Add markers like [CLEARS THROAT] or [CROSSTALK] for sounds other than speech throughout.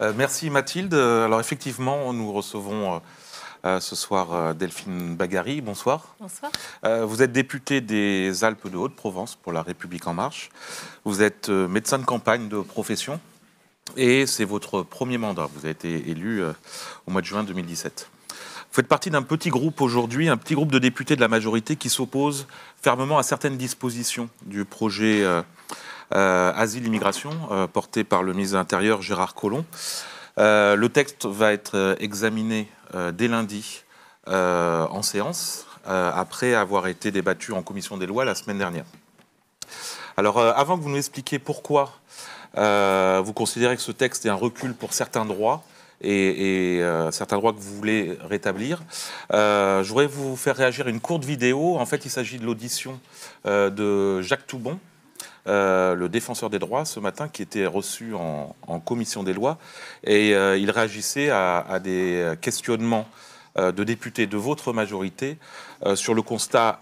Euh, merci Mathilde. Alors effectivement, nous recevons euh, euh, ce soir Delphine Bagari. Bonsoir. Bonsoir. vous êtes députée des Alpes de Haute-Provence pour La République en marche. Vous êtes médecin de campagne de profession et c'est votre premier mandat. Vous avez été élu au mois de juin 2017. Vous faites partie d'un petit groupe aujourd'hui, un petit groupe de députés de la majorité qui s'oppose fermement à certaines dispositions du projet euh, Asile-Immigration, euh, porté par le ministre de l'Intérieur Gérard Collomb. Euh, le texte va être examiné dès lundi en séance, après avoir été débattu en commission des lois la semaine dernière. Alors, avant que vous nous expliquiez pourquoi vous considérez que ce texte est un recul pour certains droits, et, certains droits que vous voulez rétablir. je voudrais vous faire réagir une courte vidéo. En fait, il s'agit de l'audition de Jacques Toubon, euh, le défenseur des droits ce matin qui était reçu en, commission des lois et euh, il réagissait à, des questionnements euh, de députés de votre majorité sur le constat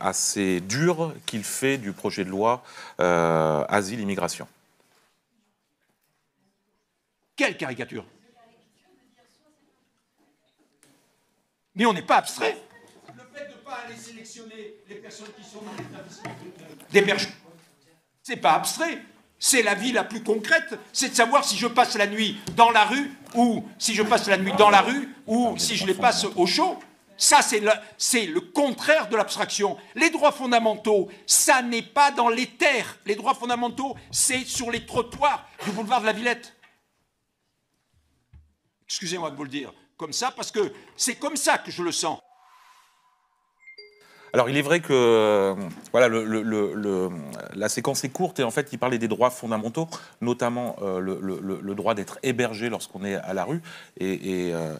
assez dur qu'il fait du projet de loi asile-immigration. Quelle caricature Mais on n'est pas abstrait. Le fait de ne pas aller sélectionner les personnes qui sont dans l'établissement d'hébergement c'est pas abstrait. C'est la vie la plus concrète. C'est de savoir si je passe la nuit dans la rue ou si je passe la nuit dans la rue ou si je les passe au chaud. Ça, c'est le, le, contraire de l'abstraction. Les droits fondamentaux, ça n'est pas dans les terres. Les droits fondamentaux, c'est sur les trottoirs du boulevard de la Villette. Excusez-moi de vous le dire comme ça, parce que c'est comme ça que je le sens. Alors il est vrai que euh, voilà, la séquence est courte et en fait il parlait des droits fondamentaux, notamment euh, le, droit d'être hébergé lorsqu'on est à la rue et, euh,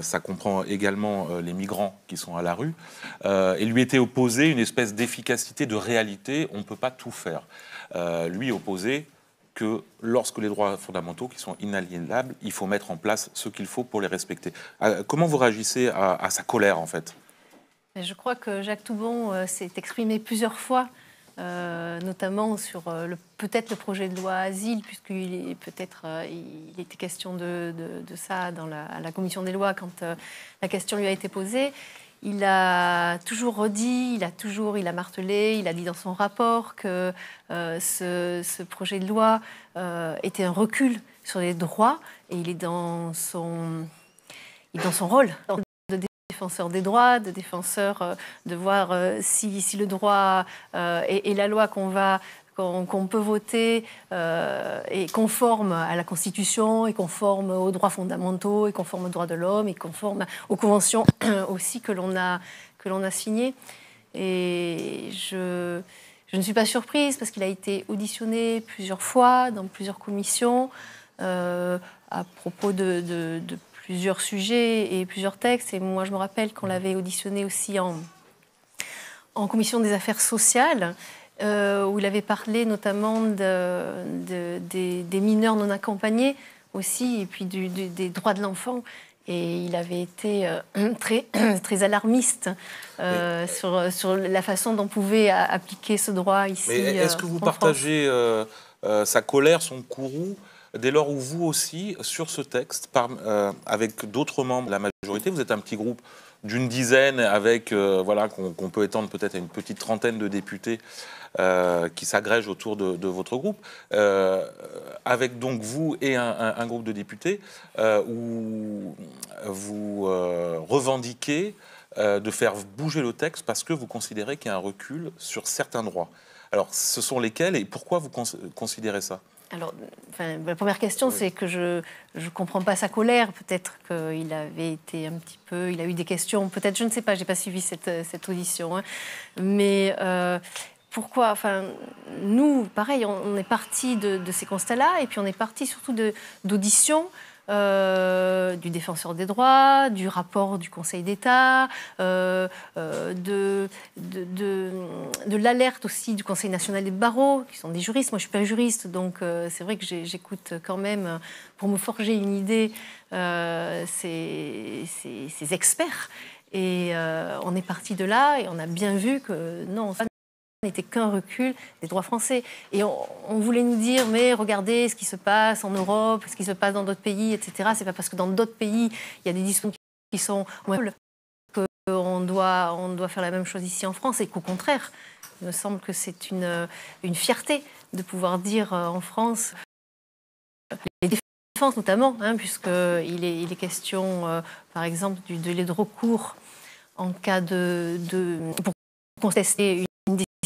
ça comprend également les migrants qui sont à la rue. et lui était opposé une espèce d'efficacité, de réalité. On ne peut pas tout faire. lui opposait que lorsque les droits fondamentaux qui sont inaliénables, il faut mettre en place ce qu'il faut pour les respecter. comment vous réagissez à sa colère en fait? Je crois que Jacques Toubon euh, s'est exprimé plusieurs fois, euh, notamment sur euh, peut-être le projet de loi asile, puisqu'il peut-être il était question de, ça dans la, à la commission des lois quand la question lui a été posée. Il a toujours redit, il a toujours, il a martelé, il a dit dans son rapport que ce, projet de loi était un recul sur les droits et il est dans son, il est dans son rôle défenseur des droits, de défenseur euh, de voir euh, si, si le droit euh, et, la loi qu'on va qu'on peut voter est conforme à la Constitution, est conforme aux droits fondamentaux, est conforme aux droits de l'homme, est conforme aux conventions [CLEARS THROAT] aussi que l'on a, a signées. Et je, je, ne suis pas surprise parce qu'il a été auditionné plusieurs fois dans plusieurs commissions à propos de plusieurs sujets et plusieurs textes. Et moi, je me rappelle qu'on l'avait auditionné aussi en, en commission des affaires sociales, euh, où il avait parlé notamment de, des, mineurs non accompagnés aussi, et puis des droits de l'enfant. Et il avait été euh, [CLEARS THROAT] très, [CLEARS THROAT] très alarmiste euh, sur, sur la façon dont on pouvait appliquer ce droit ici. est-ce que vous partagez sa colère, son courroux dès lors où vous aussi, sur ce texte, euh, avec d'autres membres de la majorité, vous êtes un petit groupe d'une dizaine, avec euh, voilà qu'on peut étendre peut-être à une petite trentaine de députés euh, qui s'agrègent autour de, votre groupe, avec donc vous et un, groupe de députés où vous revendiquez de faire bouger le texte parce que vous considérez qu'il y a un recul sur certains droits. Alors, ce sont lesquels et pourquoi vous considérez ça? Alors, la première question, c'est que je ne comprends pas sa colère. Peut-être qu'il avait été un petit peu, il a eu des questions. Peut-être, je ne sais pas. J'ai pas suivi cette, cette audition, hein. mais euh, pourquoi Enfin, nous, pareil, on, est parti de, ces constats-là, et puis on est parti surtout d'auditions euh, du défenseur des droits, du rapport du Conseil d'État, euh, euh, de, l'alerte aussi du Conseil national des barreaux, qui sont des juristes. Moi, je suis pas juriste, donc c'est vrai que j'écoute quand même, pour me forger une idée, ces, ces, experts. Et on est parti de là et on a bien vu que non, n'était qu'un recul des droits français. Et on, voulait nous dire, mais regardez ce qui se passe en Europe, ce qui se passe dans d'autres pays, etc. C'est pas parce que dans d'autres pays, il y a des discours qui sont qu'on doit, on doit faire la même chose ici en France, et qu'au contraire, il me semble que c'est une, une fierté de pouvoir dire euh, en France les défenses notamment, hein, puisqu'il est, il est question, euh, par exemple, du délai de recours en cas de, de pour contester une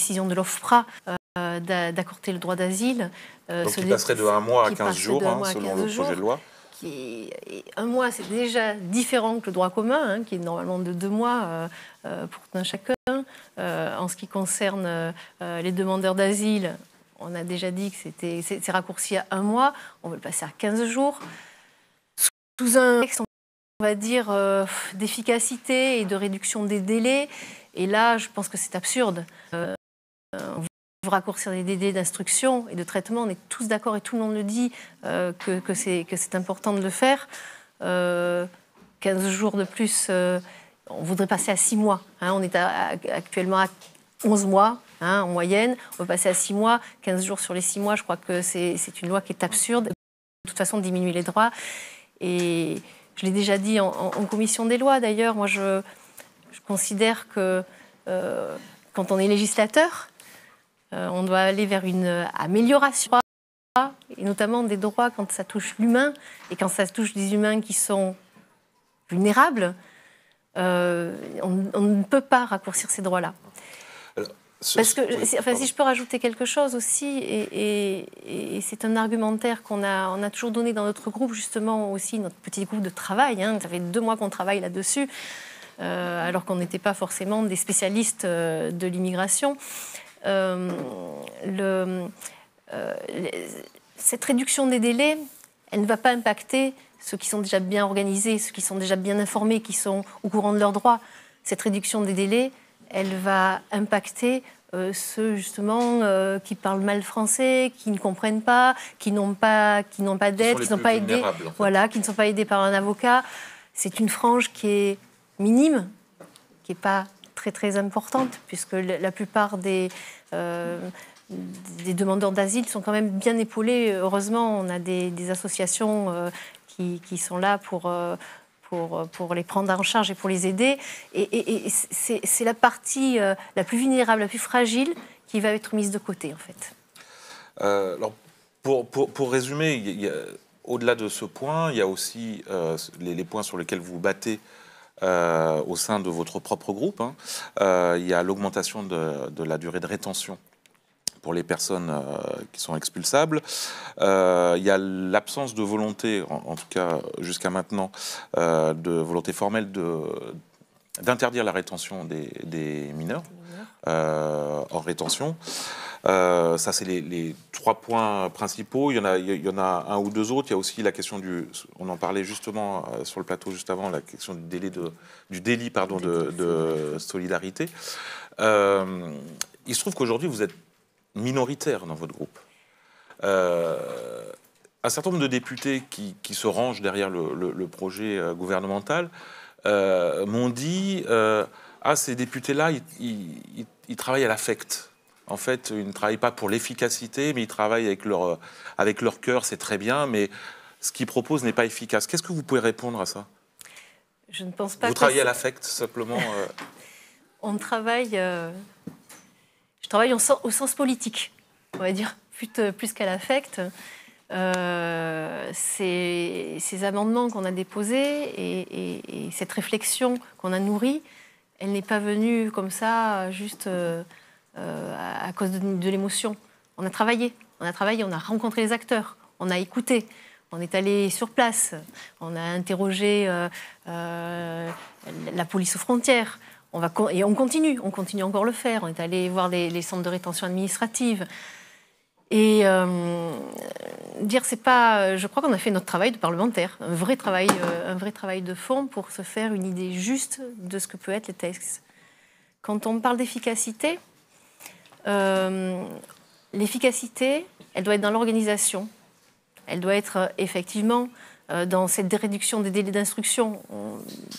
décision de l'OFPRA euh, d'accorder le droit d'asile. Euh, Donc, qui passerait de un mois à 15 jours, hein, selon le projet de loi qui un mois, c'est déjà différent que le droit commun, hein, qui est normalement de deux mois pour un chacun. en ce qui concerne les demandeurs d'asile, on a déjà dit que c'était, c'est raccourci à un mois, on veut le passer à 15 jours. Sous un texte, on va dire, euh, d'efficacité et de réduction des délais. Et là, je pense que c'est absurde. Euh, on veut raccourcir les délais d'instruction et de traitement. On est tous d'accord et tout le monde le dit euh, que, c'est, important de le faire. 15 jours de plus, on voudrait passer à 6 mois. Hein. on est actuellement à 11 mois Hein, en moyenne. On va passer à 6 mois, 15 jours sur les 6 mois. Je crois que c'est une loi qui est absurde. De toute façon, diminuer les droits. Et je l'ai déjà dit en, commission des lois, d'ailleurs. Moi, je, considère que euh, quand on est législateur, euh, on doit aller vers une amélioration, et notamment des droits quand ça touche l'humain et quand ça touche des humains qui sont vulnérables. Euh, on, ne peut pas raccourcir ces droits-là. Parce que, enfin, si je peux rajouter quelque chose aussi, et, c'est un argumentaire qu'on a, on a toujours donné dans notre groupe, justement aussi, notre petit groupe de travail. Hein, ça fait deux mois qu'on travaille là-dessus, euh, alors qu'on n'était pas forcément des spécialistes euh, de l'immigration. Euh, cette réduction des délais, elle ne va pas impacter ceux qui sont déjà bien organisés, ceux qui sont déjà bien informés, qui sont au courant de leurs droits. Cette réduction des délais, elle va impacter euh, ceux justement euh, qui parlent mal français, qui ne comprennent pas, qui n'ont pas, qui n'ont pas d'aide, qui ne sont pas aidés, voilà, qui ne sont pas aidés par un avocat. C'est une frange qui est minime, qui n'est pas très très importante, puisque la plupart des euh, des demandeurs d'asile sont quand même bien épaulés. Heureusement, on a des, associations qui, qui, sont là pour, pour, pour, les prendre en charge et pour les aider. Et, c'est la partie euh, la plus vulnérable, la plus fragile qui va être mise de côté, en fait. Euh, alors, pour, pour, pour résumer, au-delà de ce point, il y a aussi euh, les, points sur lesquels vous vous battez au sein de votre propre groupe. Hein. il y a l'augmentation de, de, la durée de rétention pour les personnes euh, qui sont expulsables. Euh, il y a l'absence de volonté, en, tout cas jusqu'à maintenant, euh, de volonté formelle de d'interdire la rétention des, mineurs en rétention. Ça, c'est les, trois points principaux. Il y, en a, il y en a un ou deux autres. Il y a aussi la question du. On en parlait justement sur le plateau juste avant, la question du, délai de, du délit pardon, de, de solidarité. il se trouve qu'aujourd'hui, vous êtes minoritaire dans votre groupe. Euh, un certain nombre de députés qui, se rangent derrière le, projet euh, gouvernemental euh, m'ont dit Ah, ces députés-là, ils, travaillent à l'affect. En fait, ils ne travaillent pas pour l'efficacité, mais ils travaillent avec leur, avec leur cœur, c'est très bien, mais ce qu'ils proposent n'est pas efficace. Qu'est-ce que vous pouvez répondre à ça? Je ne pense pas. Vous travaillez à l'affect, simplement [LAUGHS] On travaille travaille au sens politique, on va dire, plus, plus qu'à l'affect. Euh, ces, amendements qu'on a déposés et, cette réflexion qu'on a nourrie, elle n'est pas venue comme ça, juste euh, à, cause de, l'émotion. On a travaillé, on a travaillé, on a rencontré les acteurs, on a écouté, on est allé sur place, on a interrogé euh, la police aux frontières, et on continue, on continue encore le faire. On est allé voir les, centres de rétention administrative. Et euh, dire, c'est pas. Je crois qu'on a fait notre travail de parlementaire, un vrai travail, euh, un vrai travail de fond pour se faire une idée juste de ce que peut être les textes. Quand on parle d'efficacité, euh, l'efficacité, elle doit être dans l'organisation. Elle doit être effectivement euh, dans cette réduction des délais d'instruction,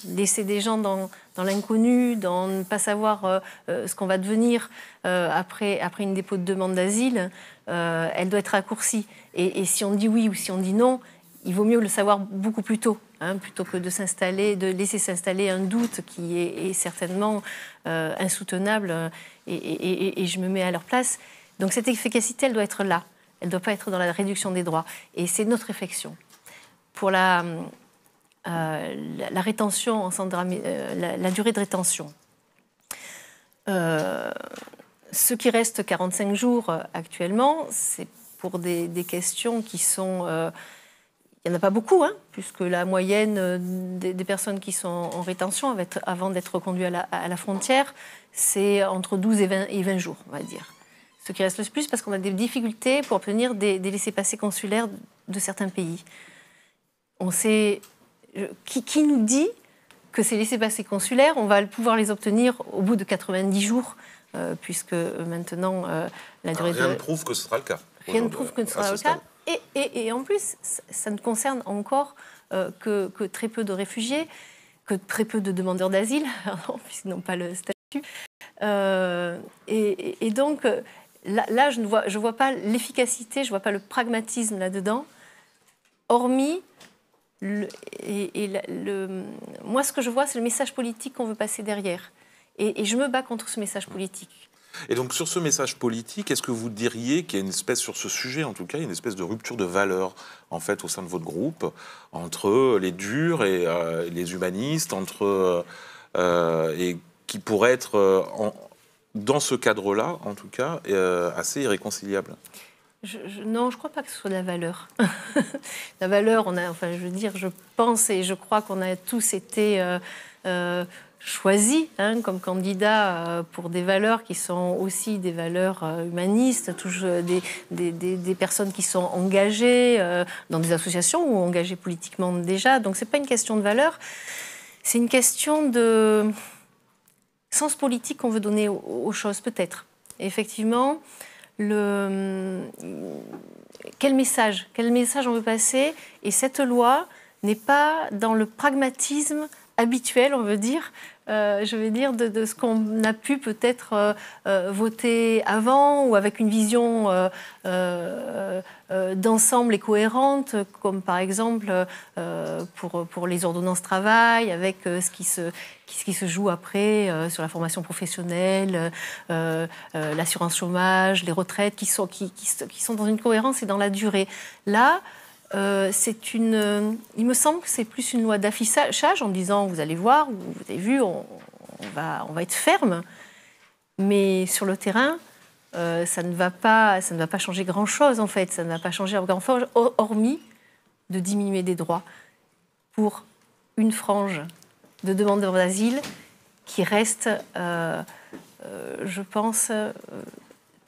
laisser des gens dans, l'inconnu, dans ne pas savoir euh, euh, ce qu'on va devenir après une dépôt de demande d'asile, elle doit être raccourcie. Et, si on dit oui ou si on dit non, il vaut mieux le savoir beaucoup plus tôt, hein, plutôt que de s'installer, laisser s'installer un doute qui est, certainement insoutenable. Et, je me mets à leur place. Donc cette efficacité, elle doit être là. Elle ne doit pas être dans la réduction des droits. Et c'est notre réflexion pour la, euh, rétention, en euh, la, durée de rétention. Euh, ce qui reste 45 jours actuellement, c'est pour des, questions qui sont... il n'y en a pas beaucoup, hein, puisque la moyenne des, personnes qui sont en rétention avant d'être reconduites à la, à la frontière, c'est entre 12 et 20, et 20, jours, on va dire. Ce qui reste le plus parce qu'on a des difficultés pour obtenir des, des laissés-passer consulaires de certains pays on sait. Qui, nous dit que ces laissés-passer consulaires, on va pouvoir les obtenir au bout de 90 jours, euh, puisque maintenant euh, la durée Rien ne prouve que ce sera le cas. Rien ne prouve que ce sera le cas. Et, en plus, ça ne concerne encore euh, que, très peu de réfugiés, que très peu de demandeurs d'asile, [LAUGHS] puisqu'ils n'ont pas le statut. Et, donc, là, je ne vois, je vois pas l'efficacité, je ne vois pas le pragmatisme là-dedans, hormis moi, ce que je vois, c'est le message politique qu'on veut passer derrière. Et, je me bats contre ce message politique. Et donc sur ce message politique, est-ce que vous diriez qu'il y a une espèce, sur ce sujet en tout cas, une espèce de rupture de valeur en fait au sein de votre groupe entre les durs et euh, les humanistes, entre euh, et qui pourrait être euh, dans ce cadre-là, en tout cas, assez irréconciliable? Non, je ne crois pas que ce soit la valeur. [LAUGHS] la valeur, on a, enfin, je veux dire, je pense et je crois qu'on a tous été euh, choisis hein, comme candidats euh, pour des valeurs qui sont aussi des valeurs humanistes, des, des, des, personnes qui sont engagées dans des associations ou engagées politiquement déjà. Donc, ce n'est pas une question de valeur, c'est une question de sens politique qu'on veut donner aux, choses, peut-être. Effectivement, le, quel message, quel message on veut passer? Et cette loi n'est pas dans le pragmatisme habituel, on veut dire, euh, je veux dire, de, ce qu'on a pu peut-être euh, euh, voter avant ou avec une vision d'ensemble et cohérente, comme par exemple pour, les ordonnances travail, avec ce qui se, joue après sur la formation professionnelle, l'assurance chômage, les retraites, qui, qui, sont dans une cohérence et dans la durée. Là, euh, une, il me semble que c'est plus une loi d'affichage en disant vous allez voir, vous avez vu, on, va, être ferme, mais sur le terrain, euh, ça ne va pas, ça ne va pas changer grand chose en fait, ça ne va pas changer grand chose hormis de diminuer des droits pour une frange de demandeurs d'asile qui reste, euh, je pense,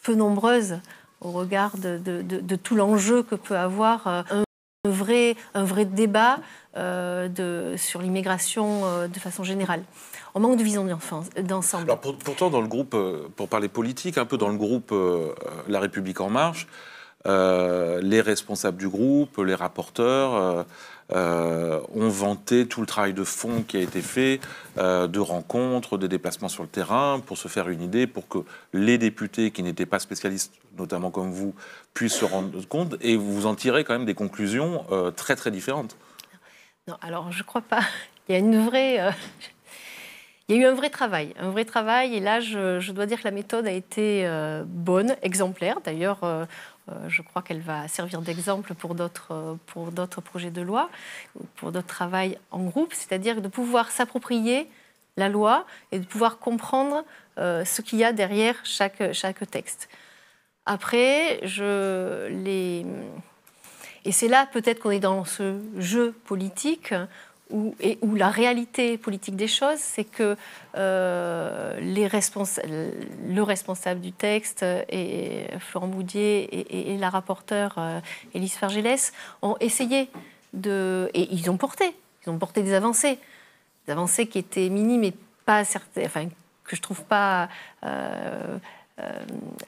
peu nombreuse au regard de, de tout l'enjeu que peut avoir un un vrai, un vrai débat euh, sur l'immigration euh, de façon générale. On manque de vision d'ensemble. Pourtant, dans le groupe, euh, pour parler politique, un peu dans le groupe La République En Marche, les responsables du groupe, les rapporteurs, euh, ont vanté tout le travail de fond qui a été fait, euh, de rencontres, de déplacements sur le terrain, pour se faire une idée, pour que les députés qui n'étaient pas spécialistes, notamment comme vous, puissent se rendre compte, et vous en tirez quand même des conclusions euh, très très différentes. Non, alors je crois pas. Il y a une vraie. Il y a eu un vrai travail, un vrai travail, et là, je, dois dire que la méthode a été bonne, exemplaire. D'ailleurs, euh, je crois qu'elle va servir d'exemple pour d'autres, euh, pour d'autres projets de loi, pour d'autres travail en groupe, c'est-à-dire de pouvoir s'approprier la loi et de pouvoir comprendre euh, ce qu'il y a derrière chaque, chaque texte. Après, je les... Et c'est là peut-être qu'on est dans ce jeu politique où, la réalité politique des choses, c'est que euh, le responsable du texte, et Florent Boudier, et, la rapporteure euh, Élise ont essayé de... Et ils ont porté, ils ont porté des avancées, des avancées qui étaient minimes et pas que je trouve pas... Euh,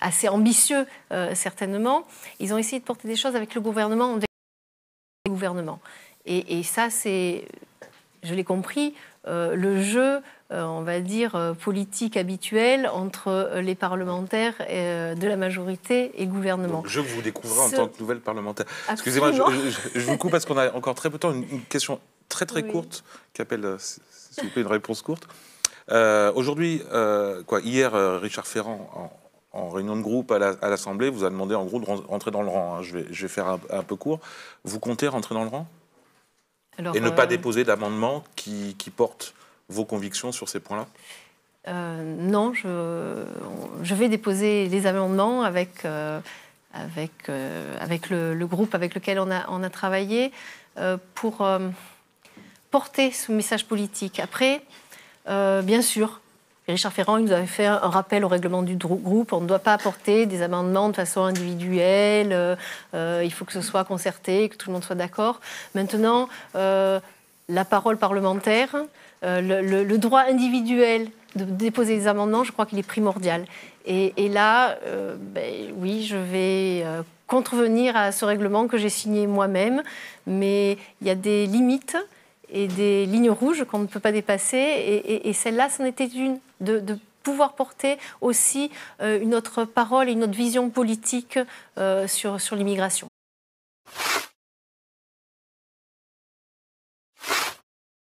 assez ambitieux, certainement. Ils ont essayé de porter des choses avec le gouvernement, le gouvernement. Et, ça, c'est, je l'ai compris, le jeu on va dire, politique habituel entre les parlementaires de la majorité et le gouvernement. je vous découvre en tant que nouvelle parlementaire. Excusez-moi, je, vous coupe parce qu'on a encore très peu de temps. Une, question très très courte qui appelle, s'il vous plaît, une réponse courte. Aujourd'hui, quoi, hier, Richard Ferrand, en, en réunion de groupe à l'Assemblée, vous a demandé en gros de rentrer dans le rang. Hein. Je, vais, je, vais, faire un, peu court. Vous comptez rentrer dans le rang? Et ne pas euh, déposer d'amendement qui, qui porte vos convictions sur ces points-là? Euh, Non, je, je, vais déposer les amendements avec, euh, avec, avec le, groupe avec lequel on a, on a travaillé pour porter ce message politique. Après, bien sûr, Richard Ferrand il nous avait fait un rappel au règlement du groupe. On ne doit pas apporter des amendements de façon individuelle. Euh, euh, il faut que ce soit concerté, que tout le monde soit d'accord. Maintenant, euh, la parole parlementaire, le, droit individuel de déposer des amendements, je crois qu'il est primordial. Et, là, ben, oui, je vais contrevenir à ce règlement que j'ai signé moi-même, mais il y a des limites et des lignes rouges qu'on ne peut pas dépasser. Et, celle-là, c'en était une, de, pouvoir porter aussi euh, une autre parole et une autre vision politique euh, sur, sur l'immigration.